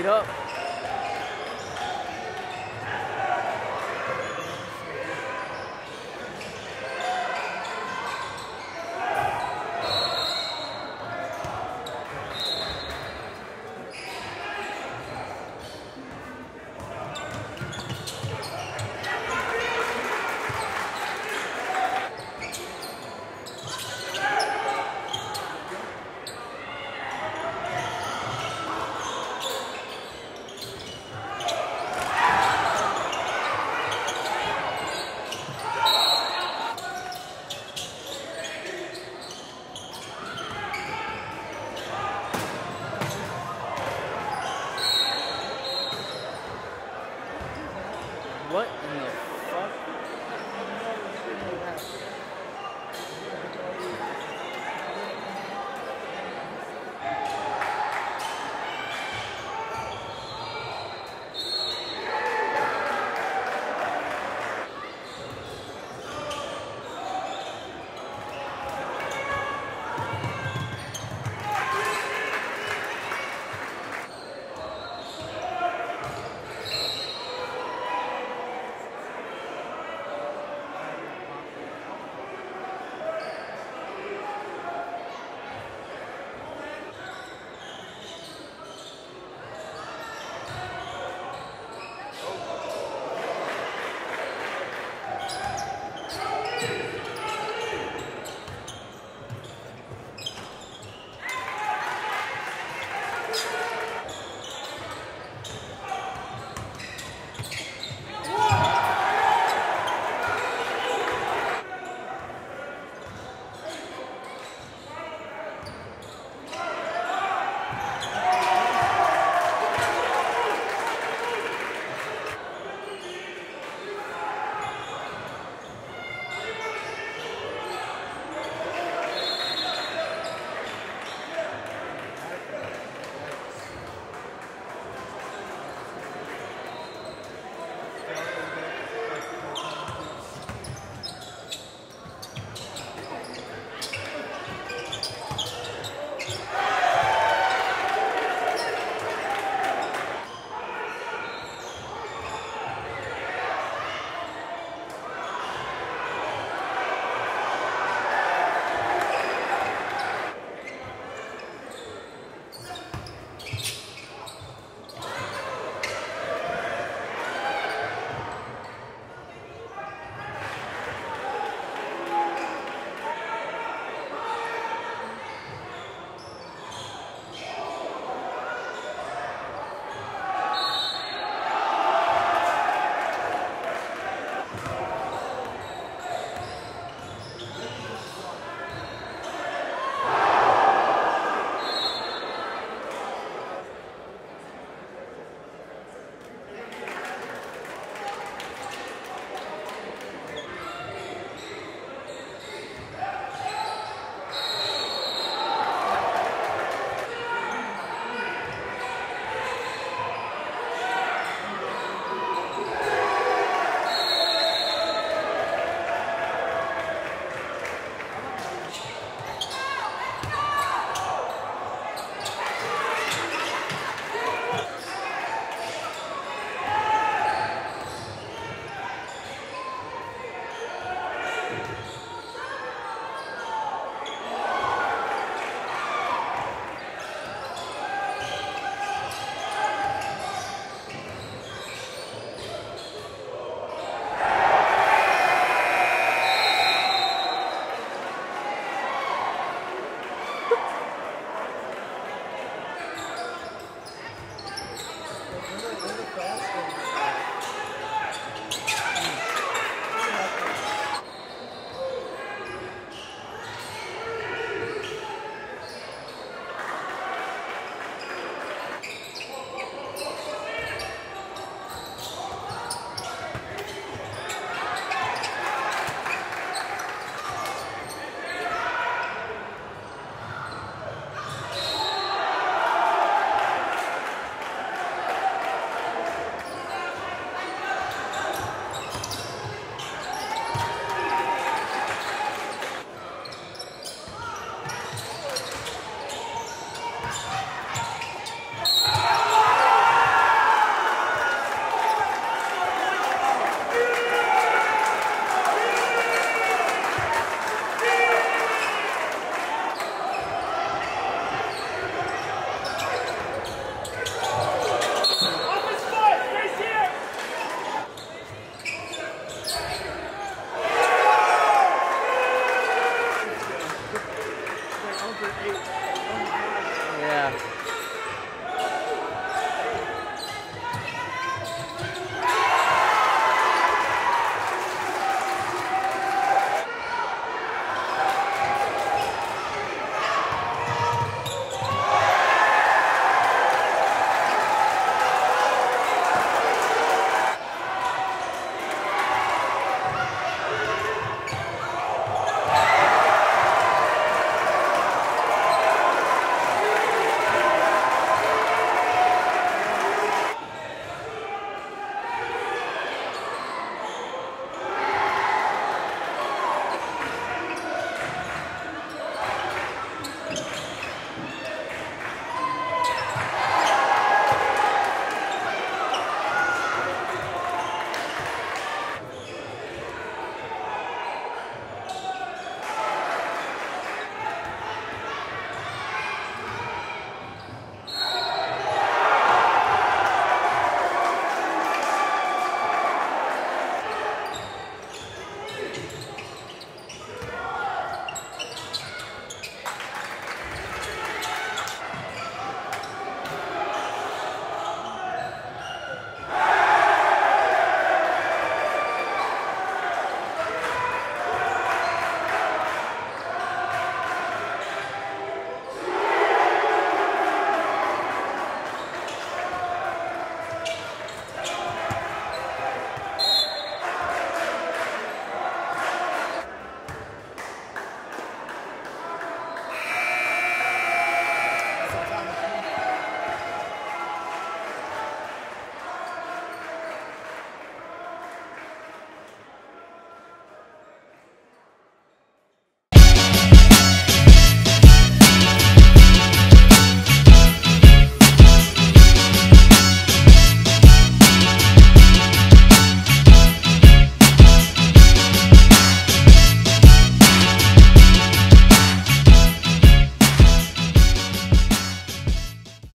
it up.